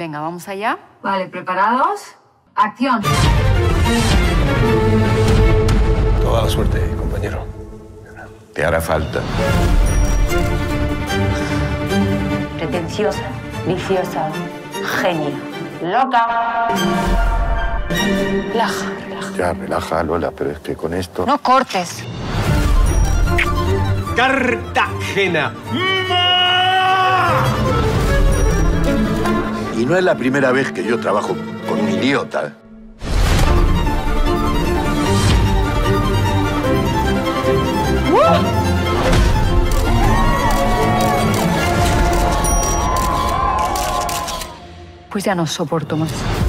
Venga, vamos allá. Vale, ¿preparados? ¡Acción! Toda la suerte, compañero. Te hará falta. Pretenciosa, viciosa, genio, loca. Relaja, relaja. Ya, relaja, Lola, pero es que con esto... No cortes. Cartagena. No es la primera vez que yo trabajo con un idiota. Pues ya no soporto más.